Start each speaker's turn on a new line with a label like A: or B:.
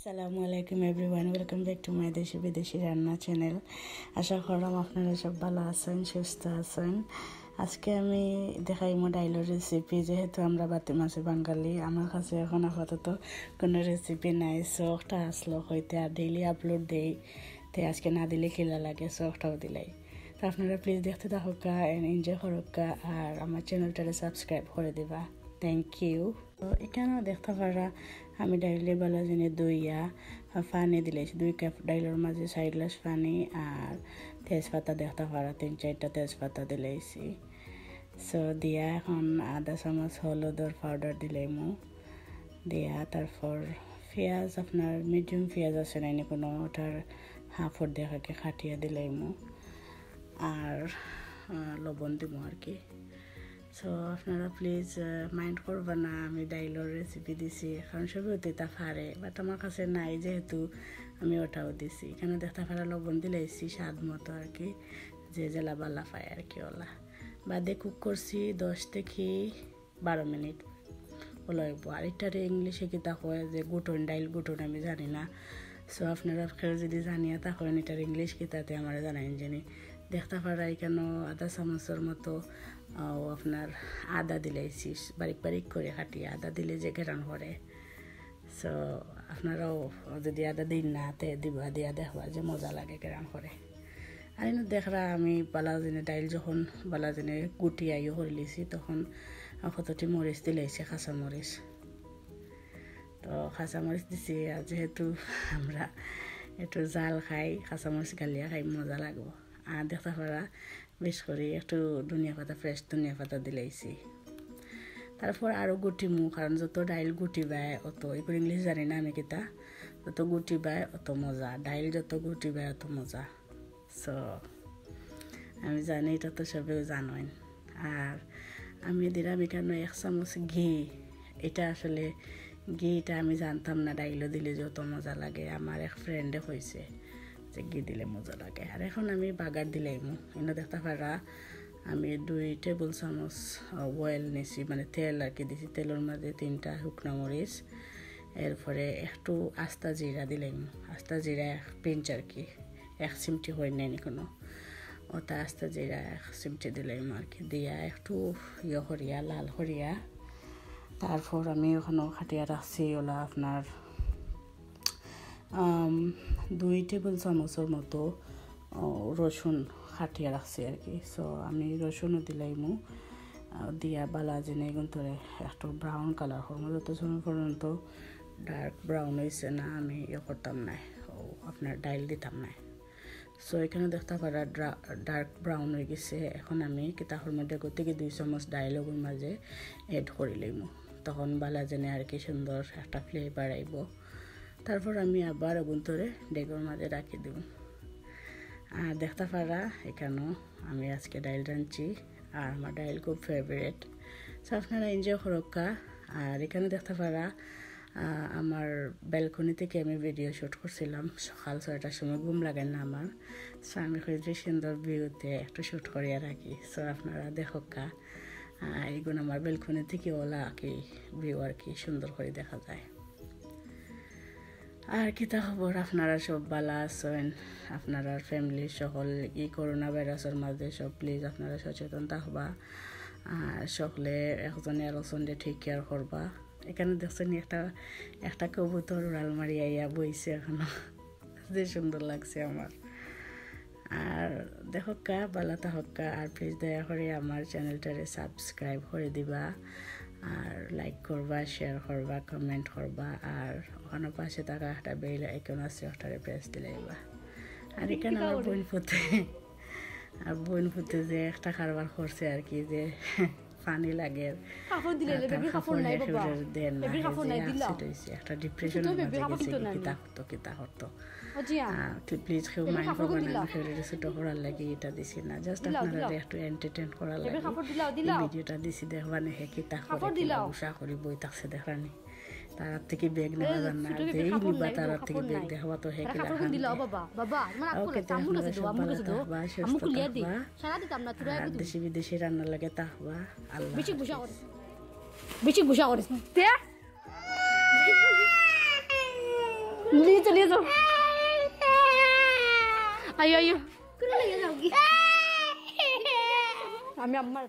A: আসসালামু আলাইকুম everyone, welcome back to my দেশি বিদেশি রান্না চ্যানেল। আশা করলাম আপনারা সব ভালো আছেন, সুস্থ আছেন। আজকে আমি দেখাই দেখাইমো ডাইলের রেসিপি যেহেতু আমরা বাতি মাছে বাঙালি, আমার কাছে এখন আপাতত কোনো রেসিপি নাই। শখটা আসলো হইতে আর ডেইলি আপলোড দেই। তে আজকে না দিলে খেলা লাগে শখটাও দিলাই। তো আপনারা প্লিজ দেখতে থাকুকা এনজয় করুকা, আর আমার চ্যানেলটারে সাবস্ক্রাইব করে দিবা। থ্যাংক ইউ তো এখানেও দেখতে পারা, আমি ডাইলে বেলা জেনে দইয়া পানি দিলেছি দুই কাপ ডাইলের মাঝে চার গ্লাস পানি আর তেজপাতা দেখতে পারা, তিন চারটা তেজপাতা দিলেছি সো দিয়া এখন আধা চামচ হলুদর পাউডার দিলাইমু দিয়া তারপর পেঁয়াজ, আপনার মিডিয়াম পেঁয়াজ আছে নাইনি কোনো ওটার হাফর দেখাকে খাটিয়ে দিলাইমু আর লবণ দিব আর কি। সো আপনারা প্লিজ মাইন্ড করবেন না, আমি ডাইলের রেসিপি দিছি। কারণ সবই তা পারে বাট আমার কাছে নাই যেহেতু আমি ওটাও দিছি। এখানে দেখতে পারা লবণ দিলেছি স্বাদ মতো আর কি, যে জেলা বালা পায় আর কি ওলা। বাদে কুক করছি দশ থেকে বারো মিনিট। ওলাইব আর এটারে ইংলিশে কিতা কয় যে গুটন ডাইল গুটন আমি জানি না। সো আপনারা কেউ যদি জানিয়া তখন এটার ইংলিশ কিতাতে আমার জানাইন জানি। দেখতে পারা কেন আধা চামচের মতো আপনার আদা দিলাইছি বারিক বারিক করে কাটিয়ে আদা দিলে যে ঘেরান করে সো আপনারাও যদি আদা দিন না, তে দিবা, দিয়া দেখবা যে মজা লাগে ঘেরান করে আর এনে দেখরা আমি বালাজিনে ডাইল যখন বালাজিনে গুটি আইও করে লিছি, তখন কতটি মরিচ দিলাইছি কাঁচা মরিচ। তো কাঁচামরিচ দিছি, আর যেহেতু আমরা একটু জাল খাই কাঁচামরিচ গালিয়া খাই, মজা লাগবো। আর দেখতে পারা বেশ করে একটু ধনিয়া পাতা ফ্রেশ ধনিয়া পাতা দিলাইছি তারপর আরও গুটি মু, কারণ যত ডাইল গুটি বায়, অত এগুলো ইংলিশ জানি না আমি কিতা, যত গুটি বায়, অত মজা। ডাইল যত গুটি বায়, অত মজা। সো আমি জানি এটা তো সবেও জানেন আর আমি দিলাম এখানে এক চামচ ঘি। এটা আসলে ঘিটা আমি জানতাম না, ডাইলও দিলে যত মজা লাগে। আমার এক ফ্রেন্ডে হয়েছে যে দিলে মজা লাগে। আর এখন আমি বাগার দিলাইমু এনে দেখতে পারা আমি দুই টেবিল চামচ অয়েল নিছি মানে তেল আর কি দিছি। তেলের মাঝে তিনটা শুকনো মরিচ এরপরে একটু আস্তা জিরা দিলাম আস্তা জিরা পিঞ্চ আর কি, এক চিমটি হয় নেই কোনো ওটা আস্তা জিরা এক চিমটি দিলাম আর কি। দিয়া একটু ইয়ে করিয়া লাল করিয়া তারপর আমি ওখানেও খাটিয়া রাখছি ওলা আপনার দুই টেবিল চামচের মতো রসুন খাটিয়া রাখছি আর কি। সো আমি রসুনও দিলাইমু দিয়া বালা জেনে ধরে একটু ব্রাউন কালার করব যতক্ষণ পর্যন্ত ডার্ক ব্রাউন হয়েছে না, আমি ইয়ে করতাম না আপনার ডাইল দিতাম না সো এখানে দেখতে পারা ডার্ক ব্রাউন হয়ে গেছে। এখন আমি কিতাবের মধ্যে গতিকে দুই চামচ ডাইলগুর মাঝে এড করে লইমু তখন বালা জেনে আর কি সুন্দর একটা ফ্লেভার আইব তারপর আমি আবার আগুন ধরে ডেগোর মাঝে রাখি দেব। আর দেখতে পারা, এখানেও আমি আজকে ডাইল রাঁধছি আর আমার ডাইল খুব ফেভারেট সো আপনারা এনজয় করক্কা আর এখানে দেখতে পারা আমার ব্যালকনি থেকে আমি ভিডিও শ্যুট করছিলাম। সকাল ছয়টার সময় ঘুম লাগে না আমার। সো আমি যে সুন্দর ভিউতে একটু শ্যুট করিয়া রাখি। সো আপনারা দেখক্কা এইগুলো আমার ব্যালকনি থেকে ওলা কি ভিউ আর কি সুন্দর করে দেখা যায়। আর কিতা খবর আপনারা সব ভালো আছেন? আপনারা ফ্যামিলি সকল ই করোনা ভাইরাসের মাঝে সব প্লিজ আপনারা সচেতন থাকবা। আর সকলে একজনে আলোচনে ঠিক কেয়ার করবা। এখানে দেখছেন একটা একটা কবুতর উড়াল মারি আইয়া বইছে এখনও। যে সুন্দর লাগছে আমার। আর দেখক্কা বালা থাকা আর প্লিজ দয়া করে আমার চ্যানেলটারে সাবস্ক্রাইব করে দিবা। আর লাইক করবা শেয়ার করবা কমেন্ট করবা আর ওখানে পাশে থাকা একটা বেল আইকন আছে ওটারে প্রেস দিলাইবা আর এখানে আমার বোন ফুটে। আর বোন ফুটে যে একটা কারবার করছে আর কি যে। পানি লাগে। একটা ডিপ্রেশন কিতা হতো কিতা হতো প্লিজ কেউ মাইন্ড করবেন না ফেভারিট ছোট করার লাগে এটা দিছি না। জাস্ট আপনারা একটু এন্টারটেইন করার লাগে। ভিডিওটা দিছি দেখবানে হে করে উষা করি বই থাকছে দেখবানি। তার থেকে বেগ নেওয়া যান না যেই নিবা তার থেকে বেগ দেখাবা তো হে কিলা ওকে দেশি বিদেশি রান্নার লাগে তাহবা আল্লাহ
B: বেশি গুসা করিস তে নিয়ে চলে যাও আয়ো আয়ো আমি আমার